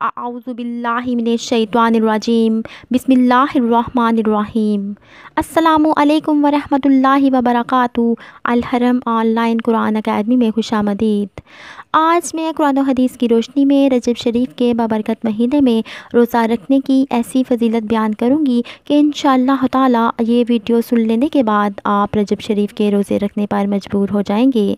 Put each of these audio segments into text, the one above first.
आउज़ुबिल्लिमिनशैतानिर्रजीम बिस्मिल्लाहिर्रहमानिर्रहीम अस्सलामु अलैकुम वरहमतुल्लाहि वबरकातुहू अलहरम ऑनलाइन कुरान अकेडमी में खुशामदीद आज मैं कुरान हदीस की रोशनी में रजब शरीफ के बाबरकत महीने में रोज़ा रखने की ऐसी फजीलत बयान करूँगी कि इन ताला ये वीडियो सुन लेने के बाद आप रजब शरीफ के रोज़े रखने पर मजबूर हो जाएँगे।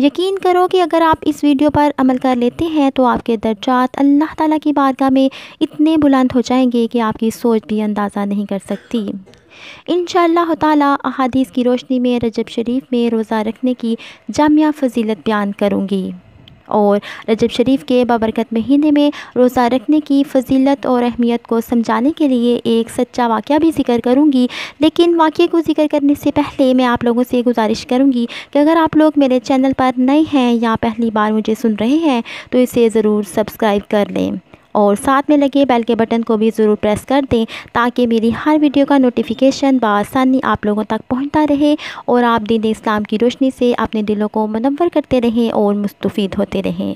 यकीन करो कि अगर आप इस वीडियो पर अमल कर लेते हैं तो आपके दर्जात अल्लाह ताला की बारगाह में इतने बुलंद हो जाएँगे कि आपकी सोच भी अंदाज़ा नहीं कर सकती। इन ताला अहादीस की रोशनी में रजब शरीफ में रोज़ा रखने की जामिया फजीलत बयान करूँगी। और रजब शरीफ के बाबरकत महीने में रोज़ा रखने की फजीलत और अहमियत को समझाने के लिए एक सच्चा वाक़ भी ज़िक्र करूँगी। लेकिन वाक़े को ज़िक्र करने से पहले मैं आप लोगों से गुजारिश करूँगी कि अगर आप लोग मेरे चैनल पर नए हैं या पहली बार मुझे सुन रहे हैं तो इसे ज़रूर सब्सक्राइब कर लें। और साथ में लगे बेल के बटन को भी ज़रूर प्रेस कर दें ताकि मेरी हर वीडियो का नोटिफिकेशन बसानी आप लोगों तक पहुँचता रहे और आप दीन इस्लाम की रोशनी से अपने दिलों को मनवर करते रहें और मुस्तफ़ होते रहें।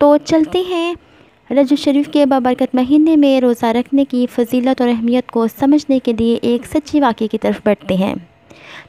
तो चलते हैं रजब शरीफ के बाबरकत महीने में रोज़ा रखने की फजीलत और अहमियत को समझने के लिए एक सच्ची वाक़े की तरफ़ बढ़ते हैं।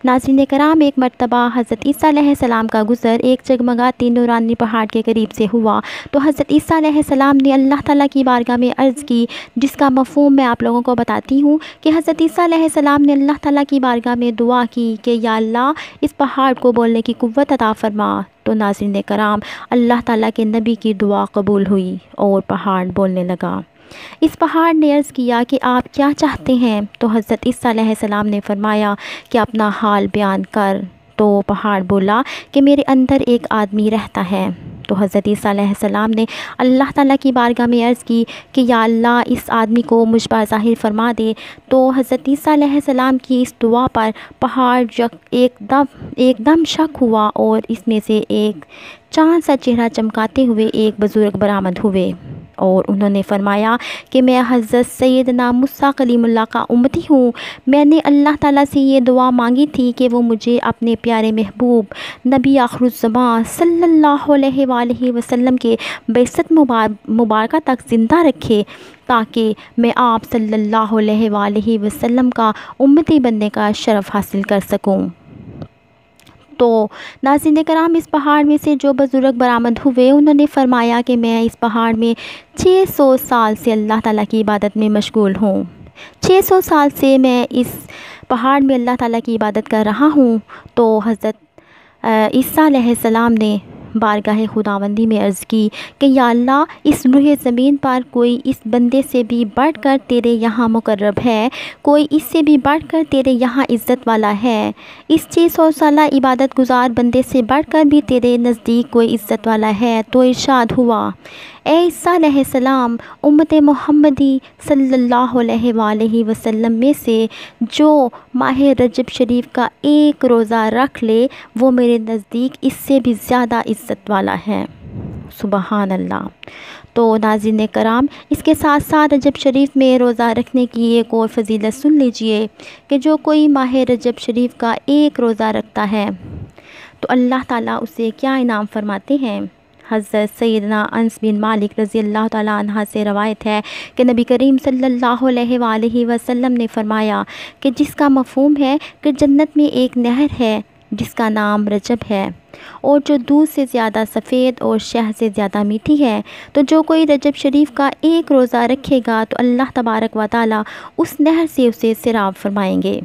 नाजिन कराम, एक मरतबा हज़रत सलाम का गुज़र एक जगमगाती नूरानी पहाड़ के करीब से हुआ। तो हज़रत ईसा सलाम ने अल्लाह ताला की बारगाह में अर्ज़ की, जिसका मफहम मैं आप लोगों को बताती हूँ कि हज़रत सलाम ने अल्लाह ताला की बारगाह में दुआ की कि, या अल्लाह, इस पहाड़ को बोलने की कुव्वत अता फरमा। तो नाजिन कराम, अल्लाह ताला के नबी की दुआ कबूल हुई और पहाड़ बोलने लगा। इस पहाड़ ने अर्ज़ किया कि आप क्या चाहते हैं? तो हज़रत ईसीम ने फरमाया कि अपना हाल बयान कर। तो पहाड़ बोला कि मेरे अंदर एक आदमी रहता है। तो हज़रत ईसीम ने अल्लाह ताला की बारगाह में अर्ज़ की कि या अल्लाह, इस आदमी को मुझ पर ज़ाहिर फरमा दे। तो हज़रत ईसीम की इस दुआ पर पहाड़ एकदम एकदम शक हुआ और इसमें से एक चाँद सा चेहरा चमकाते हुए एक बुज़ुर्ग बरामद हुए। और उन्होंने फरमाया कि मैं हज़रत सैदना मुसा कलीमुल्ला का उम्मती हूँ। मैंने अल्लाह ताला से ये दुआ मांगी थी कि वो मुझे अपने प्यारे महबूब नबी आखरुज़्ज़मान सल्लल्लाहु अलैहि वसल्लम के बेसत मुबार, मुबारक तक ज़िंदा रखे ताकि मैं आप सल्लल्लाहु अलैहि वसल्लम का उम्मती बनने का शरफ़ हासिल कर सकूँ। तो नाजिन कराम, इस पहाड़ में से जो बुज़ुर्ग बरामद हुए, उन्होंने फ़रमाया कि मैं इस पहाड़ में 600 साल से अल्लाह ताला की इबादत में मशगूल हूँ। 600 साल से मैं इस पहाड़ में अल्लाह ताला की इबादत कर रहा हूँ। तो हज़रत ईसा सलाम ने बारगाह खुदावंदी में अर्ज़ की कि या अल्लाह, इस रूह ज़मीन पर कोई इस बंदे से भी बढ़ कर तेरे यहाँ मुकर्रब है, कोई इससे भी बढ़ कर तेरे यहाँ इज़्ज़त वाला है। इस छः सौ साल इबादत गुजार बंदे से बढ़ कर भी तेरे नज़दीक कोई इज़्ज़त वाला है तो इरशाद हुआ। सलाम, उम्मत मोहम्मदी सल्लल्लाहु अलैहि वसल्लम में से जो माह रजब शरीफ का एक रोज़ा रख ले, वो मेरे नज़दीक इससे भी ज़्यादा इज़्ज़त वाला है। सुबहान अल्लाह तो नाजिन कराम, इसके साथ साथ रजब शरीफ में रोज़ा रखने की एक और फजीलत सुन लीजिए कि जो कोई माह रजब शरीफ का एक रोज़ा रखता है तो अल्लाह ताला उसे क्या इनाम फरमाते हैं? हज़रत सैदना अनस बिन मालिक रज़ी अल्लाह तह से रवायत है कि नबी करीम अलैहि वसल्लम ने फ़रमाया कि जिसका मफहम है कि जन्नत में एक नहर है जिसका नाम रजब है। और जो दूध से ज़्यादा सफ़ेद और शह से ज़्यादा मीठी है तो जो कोई रजब शरीफ का एक रोज़ा रखेगा तो अल्लाह तबारक व ताली उस नहर से उसे सिराब फरमाएँगे।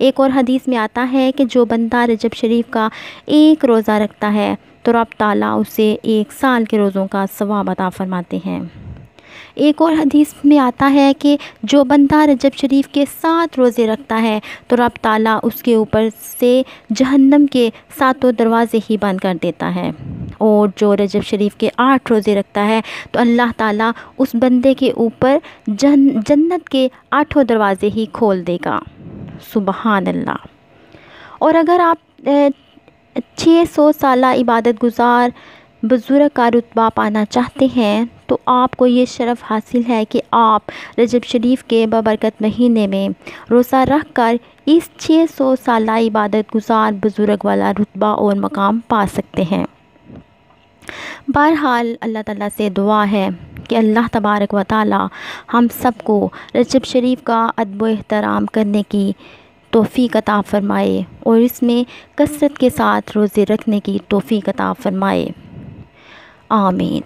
एक और हदीस में आता है कि जो बंदा रजब शरीफ का एक रोज़ा रखता है तो रब ताला उसे एक साल के रोज़ों का सवाब अता फरमाते हैं। एक और हदीस में आता है कि जो बंदा रजब शरीफ के सात रोज़े रखता है तो रब ताला उसके ऊपर से जहन्नम के सातों दरवाज़े ही बंद कर देता है। और जो रजब शरीफ के आठ रोज़े रखता है तो अल्लाह ताला उस बंदे के ऊपर जन जन्नत के आठों दरवाज़े ही खोल देगा। सुबहान अल्लाह और अगर आप छः सौ साल इबादत गुज़ार बुज़ुर्ग का रुतबा पाना चाहते हैं तो आपको ये शरफ़ हासिल है कि आप रजब शरीफ के बबरकत महीने में रोज़ा रख कर इस छः सौ साल इबादत गुज़ार बुज़ुर्ग वाला रुतबा और मकाम पा सकते हैं। बहरहाल अल्लाह ताला से दुआ है कि अल्लाह तबारक व ताली हम सबको रजब शरीफ का अदब एहतराम करने की तोफ़ी अता फ़रमाए और इसमें कसरत के साथ रोज़े रखने की तोफ़ी अता फ़रमाए। आमीन।